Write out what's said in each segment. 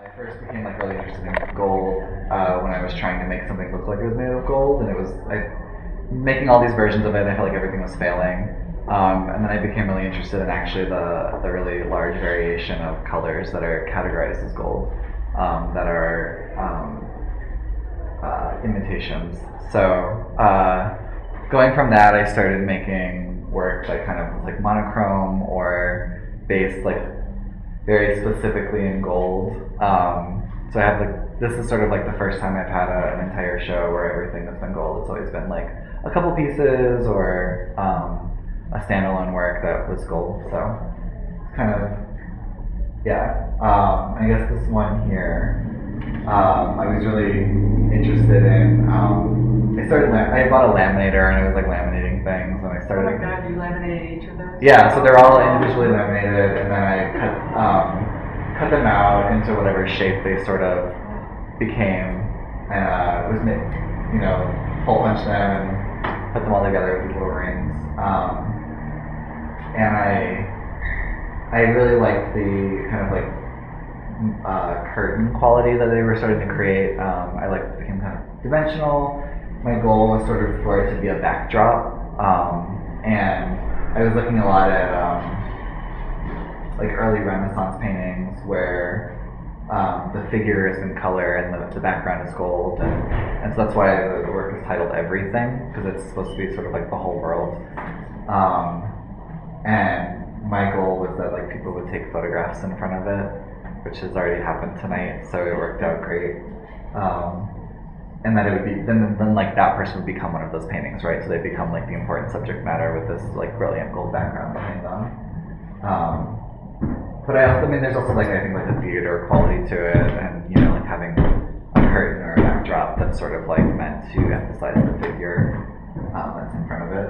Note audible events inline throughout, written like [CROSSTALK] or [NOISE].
I first became like really interested in gold uh, when I was trying to make something look like it was made of gold, and it was like making all these versions of it. I felt like everything was failing, um, and then I became really interested in actually the the really large variation of colors that are categorized as gold, um, that are um, uh, imitations. So uh, going from that, I started making work that kind of was like monochrome or based like very specifically in gold. Um, so I have like this is sort of like the first time I've had a, an entire show where everything has been gold. It's always been like a couple pieces or um, a standalone work that was gold. So it's kind of yeah. Um, I guess this one here. Um, I was really interested in. Um, I started. lam- I bought a laminator and I was like laminating things, and I started. Oh my god, you laminated each of those? Yeah, so they're all individually laminated, and then I cut, um, cut them out into whatever shape they sort of became, and uh, it was made, you know, hole punch them and put them all together with these little rings. Um, and I, I really liked the kind of like uh, curtain quality that they were starting to create. Um, I liked it became kind of dimensional. My goal was sort of for it to be a backdrop, um, and I was looking a lot at um, like early Renaissance paintings where um, the figure is in color and the, the background is gold, and, and so that's why the, the work is titled Everything because it's supposed to be sort of like the whole world. Um, and my goal was that like people would take photographs in front of it, which has already happened tonight, so it worked out great. Um, and that it would be then then like that person would become one of those paintings, right? So they become like the important subject matter with this like brilliant gold background behind them. Um, but I also, I mean, there's also like I think like a theater quality to it, and you know, like having a curtain or a backdrop that's sort of like meant to emphasize the figure um, that's in front of it.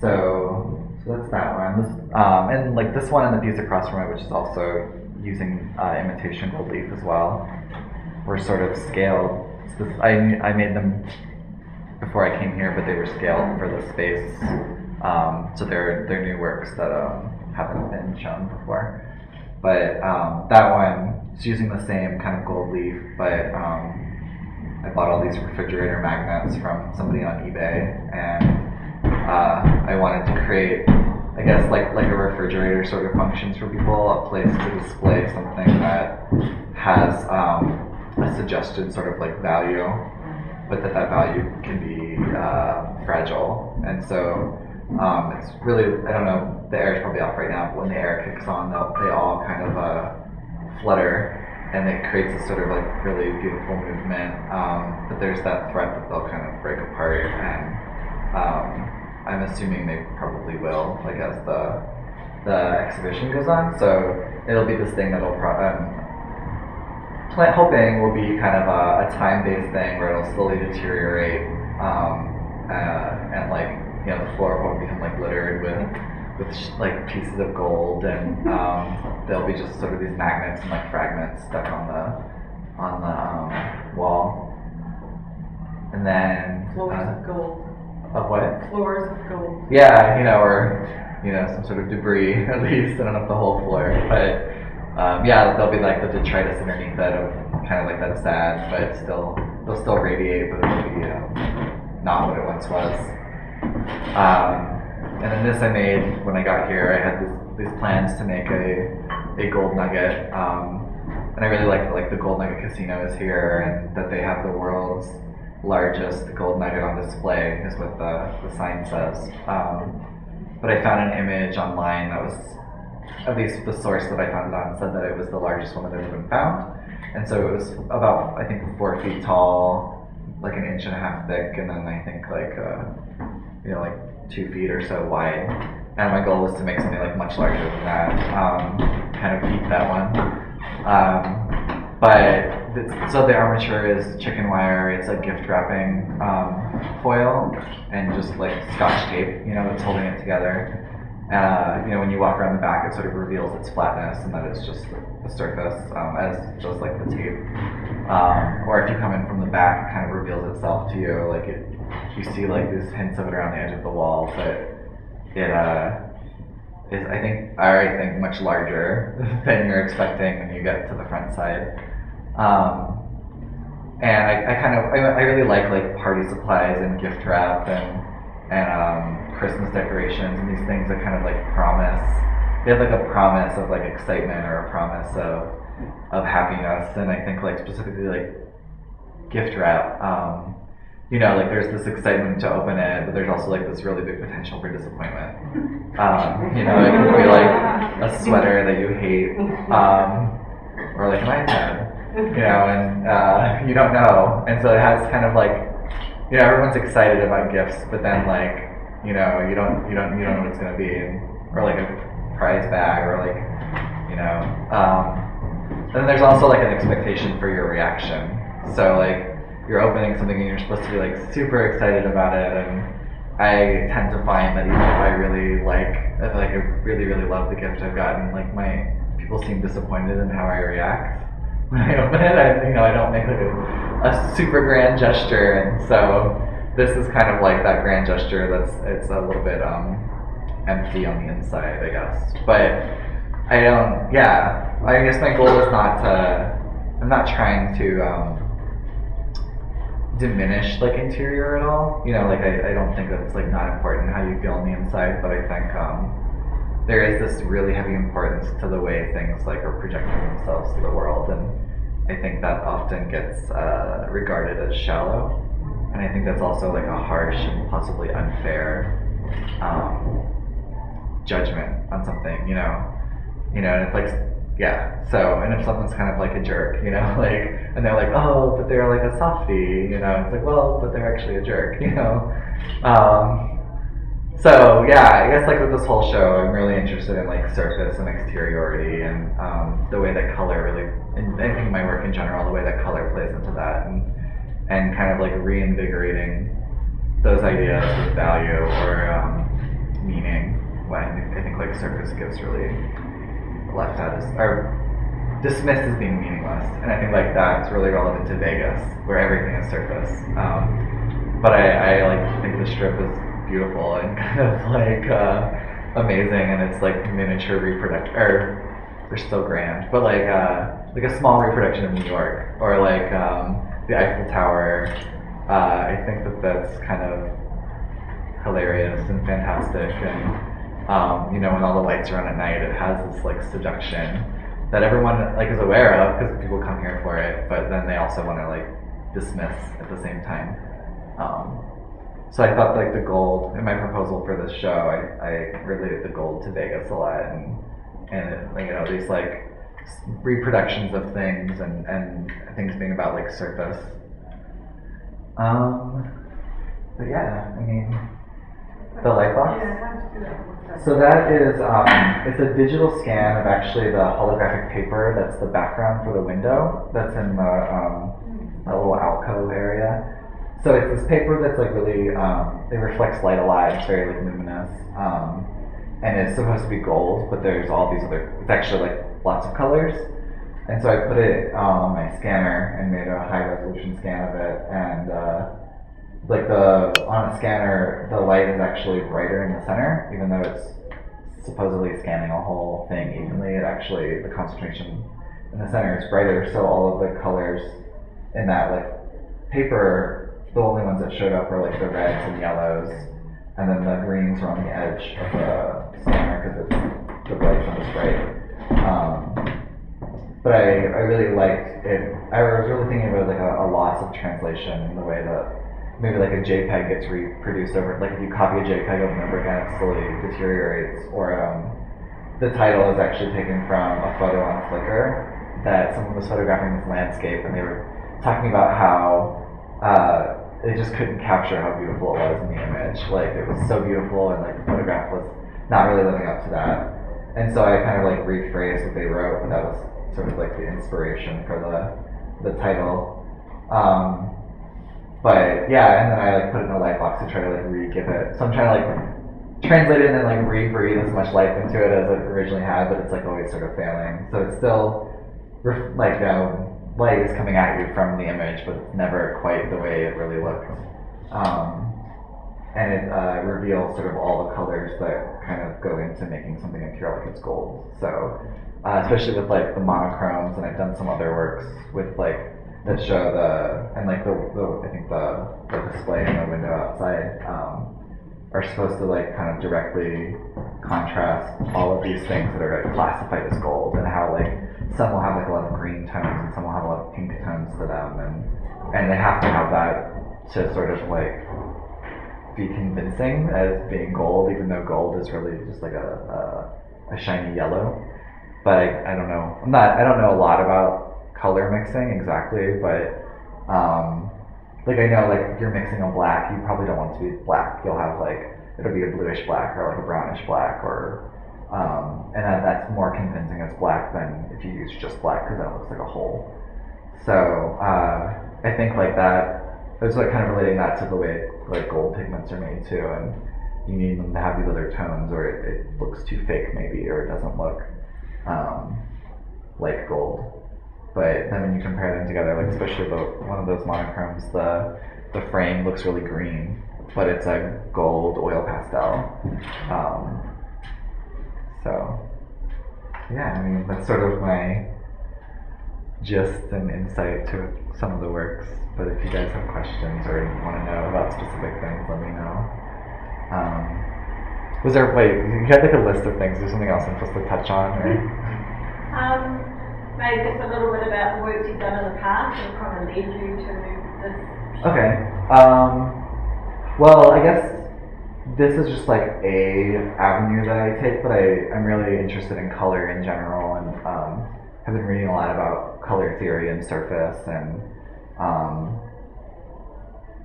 So, so that's that one. This, um, and like this one and the piece across from it, which is also using uh, imitation gold leaf as well, were sort of scaled. I I made them before I came here, but they were scaled for the space. Um, so they're they're new works that um, haven't been shown before. But um, that one is using the same kind of gold leaf, but um, I bought all these refrigerator magnets from somebody on eBay, and uh, I wanted to create, I guess, like like a refrigerator sort of functions for people, a place to display something that has um, a suggested sort of like value, but that that value can be uh, fragile, and so um, it's really I don't know the air is probably off right now, but when the air kicks on, they all kind of uh, flutter and it creates a sort of like really beautiful movement. Um, but there's that threat that they'll kind of break apart, and um, I'm assuming they probably will, like as the the exhibition goes on. So it'll be this thing that'll pro- um, hoping will be kind of a, a time-based thing where it'll slowly deteriorate, um, uh, and like you know the floor will become like littered with with sh- like pieces of gold, and um, there'll be just sort of these magnets and like fragments stuck on the on the um, wall, and then Floors uh, of gold. Of what? Floors of gold. Yeah, you know, or you know, some sort of debris [LAUGHS] at least. I don't know if the whole floor, but um, yeah, there'll be like the detritus underneath it of kind of like that sad, but still it'll still radiate, but it'll be um, not what it once was. Um, and then this I made when I got here. I had this, these plans to make a a gold nugget, um, and I really like like the gold nugget casino is here, and that they have the world's largest gold nugget on display is what the, the sign says. Um, but I found an image online that was, at least the source that I found it on said that it was the largest one that had ever been found. And so it was about, I think, four feet tall, like an inch and a half thick, and then I think like, uh, you know, like two feet or so wide. And my goal was to make something like much larger than that, um, kind of beat that one. Um, but th- so the armature is chicken wire. It's like gift wrapping um, foil and just like scotch tape, you know, that's holding it together. Uh, you know, when you walk around the back, it sort of reveals its flatness and that it's just the surface, um, as just like the tape. Um, or if you come in from the back, it kind of reveals itself to you. Like it, you see like these hints of it around the edge of the wall, but it uh, is I think I think much larger [LAUGHS] than you're expecting when you get to the front side. Um, and I, I kind of I, I really like like party supplies and gift wrap and and um, Christmas decorations and these things that kind of like promise they have like a promise of like excitement or a promise of of happiness. And I think like specifically like gift wrap um, you know like there's this excitement to open it but there's also like this really big potential for disappointment. Um, you know it could be like a sweater that you hate um, or like an iPad you know and uh, [LAUGHS] you don't know. And so it has kind of like you know everyone's excited about gifts but then like you know you don't you don't you don't know what it's going to be. Or like a prize bag or like you know um, then there's also like an expectation for your reaction. So like you're opening something and you're supposed to be like super excited about it. And I tend to find that even if I really like if like I really really love the gift I've gotten like my people seem disappointed in how I react I open it I you know I don't make like a, a super grand gesture and so this is kind of like that grand gesture that's it's a little bit um empty on the inside I guess but I don't yeah I guess my goal is not to I'm not trying to um diminish like interior at all. You know, like I, I don't think that it's like not important how you feel on the inside, but I think um, there is this really heavy importance to the way things like are projecting themselves to the world, and I think that often gets uh, regarded as shallow, and I think that's also like a harsh and possibly unfair um, judgment on something. You know, you know, and it's like yeah. So, and if someone's kind of like a jerk, you know, [LAUGHS] like, and they're like, oh, but they're like a softie, you know, it's like, well, but they're actually a jerk, [LAUGHS] you know. Um, so yeah, I guess like with this whole show, I'm really interested in like surface and exteriority and um, the way that color really, and I think my work in general, the way that color plays into that, and and kind of like reinvigorating those ideas with value or um, meaning. When I think like surface gets really left out as or dismissed as being meaningless. And I think like that's really relevant to Vegas, where everything is surface. Um, but I, I like think the strip is beautiful and [LAUGHS] kind of like uh, amazing, and it's like miniature reproduction. Or they're still grand, but like uh, like a small reproduction of New York, or like um, the Eiffel Tower. Uh, I think that that's kind of hilarious and fantastic and um, you know, when all the lights are on at night, it has this like seduction that everyone like is aware of because people come here for it, but then they also want to like dismiss at the same time. Um, so I thought like the gold in my proposal for this show, I, I related the gold to Vegas a lot, and and you know these like reproductions of things and and things being about like surface. Um, but yeah, I mean, the light box. Yeah, how did you do that? So that is, um, it's a digital scan of actually the holographic paper that's the background for the window that's in the, um, a little alcove area. So it's this paper that's like really, um, it reflects light a lot, it's very like luminous. Um, and it's supposed to be gold, but there's all these other, it's actually like lots of colors. And so I put it um, on my scanner and made a high resolution scan of it. And uh, like the on a scanner, the light is actually brighter in the center, even though it's supposedly scanning a whole thing evenly. It actually the concentration in the center is brighter, so all of the colors in that like paper, the only ones that showed up were like the reds and yellows, and then the greens were on the edge of the scanner because it's the not as bright. Um, but I, I really liked it. I was really thinking about like a, a loss of translation in the way that maybe like a JPEG gets reproduced over, like if you copy a JPEG over and over again, it slowly deteriorates. Or um, the title is actually taken from a photo on Flickr that someone was photographing this landscape, and they were talking about how uh, they just couldn't capture how beautiful it was in the image. Like it was so beautiful, and like the photograph was not really living up to that. And so I kind of like rephrased what they wrote, and that was sort of like the inspiration for the the title. Um, but yeah, and then I like put it in a light box to try to like re-give it. So I'm trying to like translate it and like re-breathe as much life into it as it originally had, but it's like always sort of failing. So it's still like know, light is coming at you from the image, but it's never quite the way it really looks. Um, and it uh, reveals sort of all the colors that kind of go into making something appear like it's gold. So, uh, especially with like the monochromes, and I've done some other works with like that show the and like the, the I think the, the display in the window outside um, are supposed to like kind of directly contrast all of these things that are like classified as gold, and how like some will have to them, and and they have to have that to sort of like be convincing as being gold, even though gold is really just like a, a, a shiny yellow. But I, I don't know. I'm not. I don't know a lot about color mixing exactly, but um, like I know like if you're mixing a black, you probably don't want it to be black. You'll have like it'll be a bluish black or like a brownish black or um, and that, that's more convincing as black than if you use just black because then it looks like a hole. So uh, I think like that. I was like kind of relating that to the way like gold pigments are made too, and you need them to have these other tones, or it, it looks too fake maybe, or it doesn't look um, like gold. But then when you compare them together, like especially the one of those monochromes, the the frame looks really green, but it's a gold oil pastel. Um, so yeah, I mean that's sort of my gist an insight to some of the works. But if you guys have questions or want to know about specific things, let me know. Um, was there wait? You had like a list of things. There's something else I'm supposed to touch on, or? Um, maybe just a little bit about the work you've done in the past and kind of lead you to this. Okay. Um, well, I guess this is just like a avenue that I take, but I, I'm really interested in color in general and um, have been reading a lot about color theory and surface and um,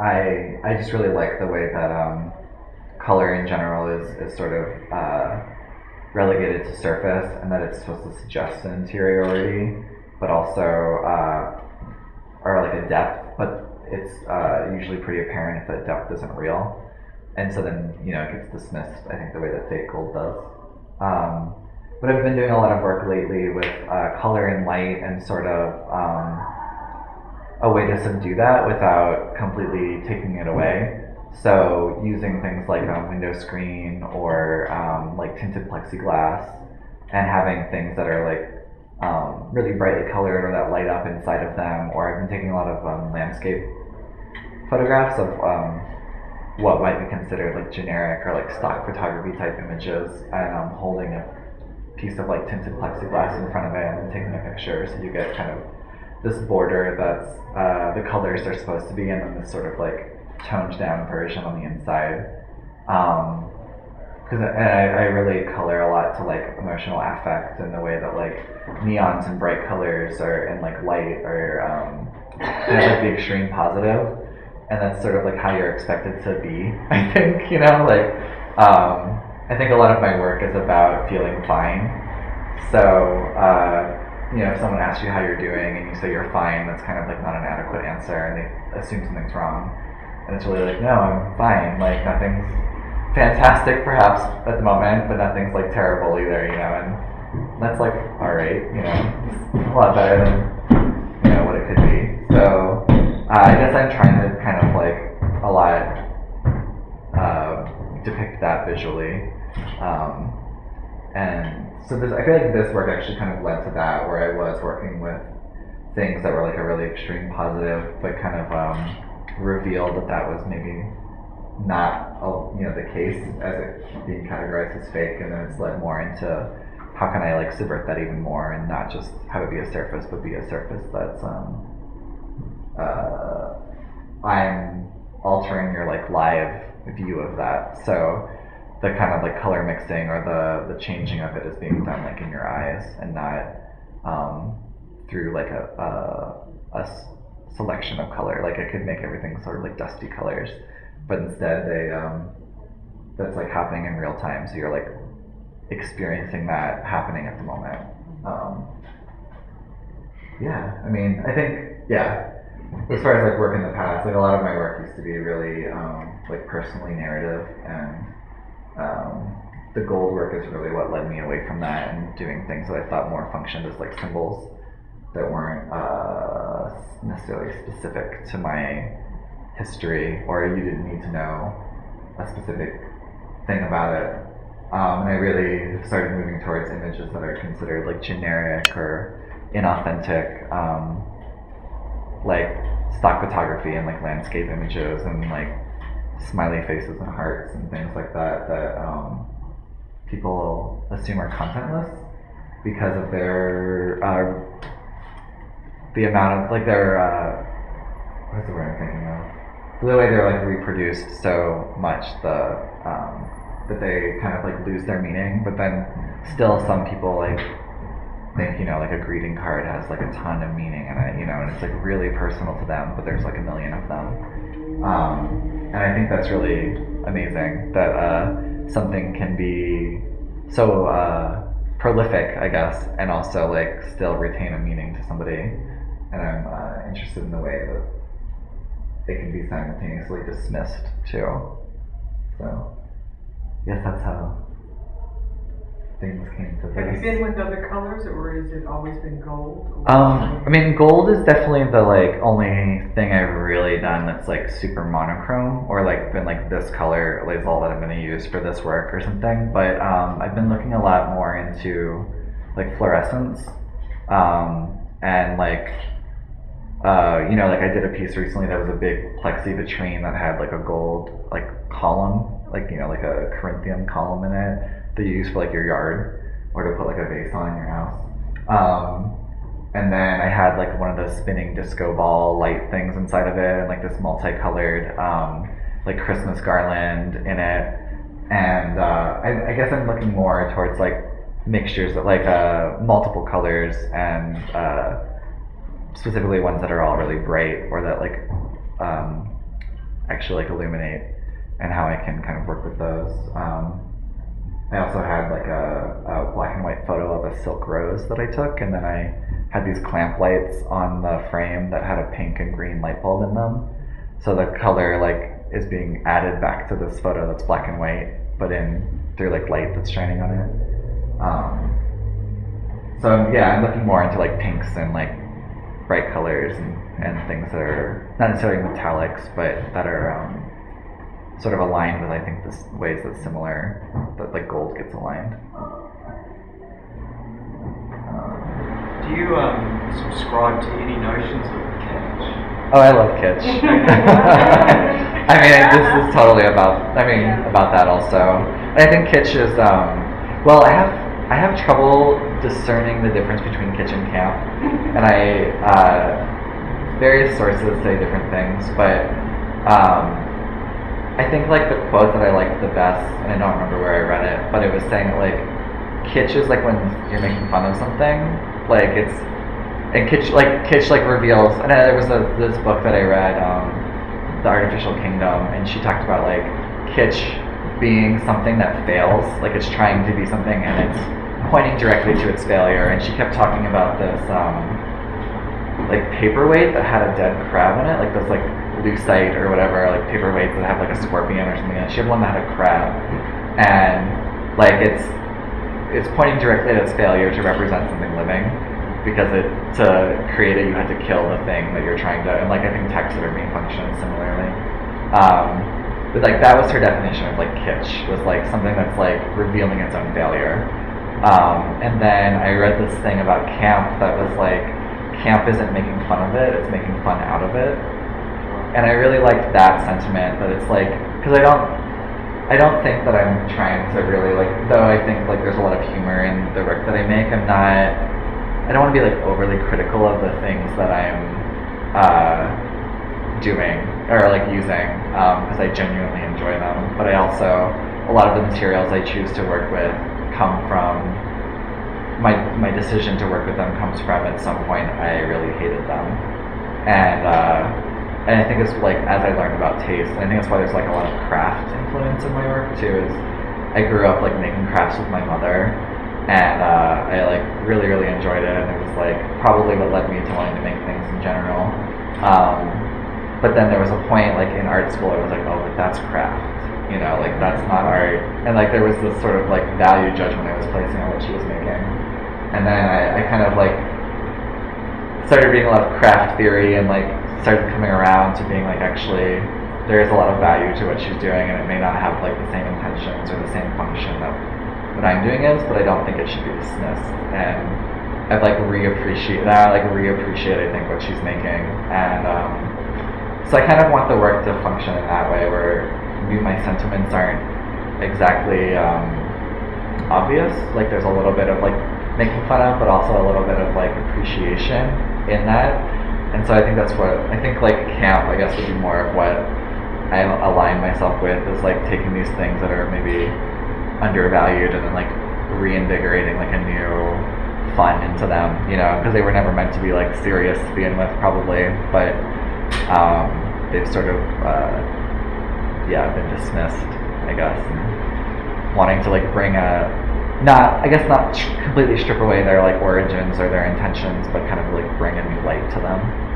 I, I just really like the way that um, color in general is, is sort of uh, relegated to surface and that it's supposed to suggest an interiority, but also uh, or like a depth, but it's uh, usually pretty apparent if that depth isn't real. And so then, you know, it gets dismissed, I think, the way that fake gold does. Um, but I've been doing a lot of work lately with uh, color and light and sort of um, a way to subdue that without completely taking it away. So using things like a window screen or um, like tinted plexiglass and having things that are like um, really brightly colored or that light up inside of them. Or I've been taking a lot of um, landscape photographs of um, what might be considered like generic or like stock photography type images and I'm holding a piece of like tinted plexiglass in front of it and taking a picture so you get kind of this border that's uh, the colors they're supposed to be and then this sort of like toned down version on the inside. Um, because I, I relate color a lot to like emotional affect and the way that like neons and bright colors are and like light are um, kind of like the extreme positive, and that's sort of like how you're expected to be. [LAUGHS] I think you know like um, I think a lot of my work is about feeling fine. So uh, you know if someone asks you how you're doing and you say you're fine, that's kind of like not an adequate answer, and they assume something's wrong, and it's really like no, I'm fine. Like nothing's fantastic perhaps at the moment, but nothing's like terrible either, you know, and that's like alright, you know, a lot better than, you know, what it could be. So, uh, I guess I'm trying to kind of like a lot, uh, depict that visually. Um, and so this, I feel like this work actually kind of led to that, where I was working with things that were like a really extreme positive, but kind of, um, revealed that that was maybe not you know the case as it being categorized as fake, and then it's led more into how can I like subvert that even more and not just have it be a surface, but be a surface that's um, uh, I'm altering your like live view of that. So the kind of like color mixing or the the changing of it is being done like in your eyes and not um, through like a selection of color. Like it could make everything sort of like dusty colors but instead they um, that's like happening in real time so you're like experiencing that happening at the moment um, yeah i mean i think yeah as far as like work in the past like a lot of my work used to be really um, like personally narrative and um, the gold work is really what led me away from that and doing things that i thought more functioned as like symbols that weren't uh, necessarily specific to my history or you didn't need to know a specific thing about it. Um, and I really started moving towards images that are considered like generic or inauthentic, um, like stock photography and like landscape images and like smiley faces and hearts and things like that that um, people assume are contentless because of their uh, the amount of like their uh, what's the word I'm thinking of? The way they're like reproduced so much the um, that they kind of like lose their meaning but then still some people like think you know like a greeting card has like a ton of meaning in it you know and it's like really personal to them but there's like a million of them um, and I think that's really amazing that uh, something can be so uh, prolific I guess and also like still retain a meaning to somebody and I'm uh, interested in the way that it can be simultaneously dismissed too. So, yes, that's how things came to Have you this. been with other colors or has it always been gold? or- Um, I mean, gold is definitely the like only thing I've really done that's like super monochrome or like been like this color is all that I'm going to use for this work or something. But um, I've been looking a lot more into like fluorescence um, and like uh, you know, like I did a piece recently that was a big plexi vitrine that had like a gold like column, like you know, like a Corinthian column in it that you use for like your yard or to put like a vase on in your house. Um, and then I had like one of those spinning disco ball light things inside of it, and like this multicolored um, like Christmas garland in it. And uh, I, I guess I'm looking more towards like mixtures of like uh, multiple colors and uh, specifically ones that are all really bright or that like um, actually like illuminate and how I can kind of work with those. Um, I also had like a, a black and white photo of a silk rose that I took, and then I had these clamp lights on the frame that had a pink and green light bulb in them. So the color like is being added back to this photo that's black and white, but in through like light that's shining on it. Um, so yeah, I'm looking more into like pinks and like bright colors and, and things that are not necessarily metallics, but that are um, sort of aligned with I think the ways that similar that like gold gets aligned. Um, Do you um, subscribe to any notions of kitsch? oh, I love kitsch. [LAUGHS] [LAUGHS] I mean, it- this is totally about. I mean, about that also. And I think kitsch is. Um, well, I have I have trouble discerning the difference between kitsch and camp, and I uh, various sources say different things, but um, I think like the quote that I liked the best, and I don't remember where I read it, but it was saying that like kitsch is like when you're making fun of something, like it's and kitsch like kitsch like reveals. And there was a, this book that I read, um, The Artificial Kingdom, and she talked about like kitsch being something that fails, like it's trying to be something and it's pointing directly to its failure. And she kept talking about this. Um, like paperweight that had a dead crab in it, like those like lucite or whatever, like paperweights that have like a scorpion or something. And she had one that had a crab, and like it's it's pointing directly at its failure to represent something living, because it to create it you had to kill the thing that you're trying to. And like I think taxidermy functions similarly. Um, but like that was her definition of like kitsch was like something that's like revealing its own failure. Um, and then I read this thing about camp that was like camp isn't making fun of it, it's making fun out of it. And I really liked that sentiment that it's like, because I don't, I don't think that I'm trying to really like, though I think like there's a lot of humor in the work that I make, I'm not, I don't want to be like overly critical of the things that I'm uh, doing or like using, because I genuinely enjoy them. But I also, a lot of the materials I choose to work with come from my my decision to work with them comes from at some point I really hated them, and uh, and I think it's like as I learned about taste, I think that's why there's like a lot of craft influence in my work too. Is I grew up like making crafts with my mother, and uh, I like really really enjoyed it, and it was like probably what led me to wanting to make things in general. Um, but then there was a point like in art school, I was like, oh, but that's craft you know, like that's not art. And like there was this sort of like value judgment I was placing on what she was making. And then I, I kind of like started reading a lot of craft theory and like started coming around to being like actually there is a lot of value to what she's doing, and it may not have like the same intentions or the same function that what I'm doing is, but I don't think it should be dismissed. And I've like reappreciate that, like reappreciate I think what she's making, and um, so I kind of want the work to function in that way, where maybe my sentiments aren't exactly um, obvious. Like there's a little bit of like making fun of, but also a little bit of like appreciation in that. And so I think that's what I think like camp I guess would be more of what I align myself with is like taking these things that are maybe undervalued and then like reinvigorating like a new fun into them, you know, because they were never meant to be like serious to begin with probably, but um, they've sort of uh, yeah been dismissed, I guess. And wanting to like bring a not I guess not completely strip away their like origins or their intentions, but kind of like bring a new light to them.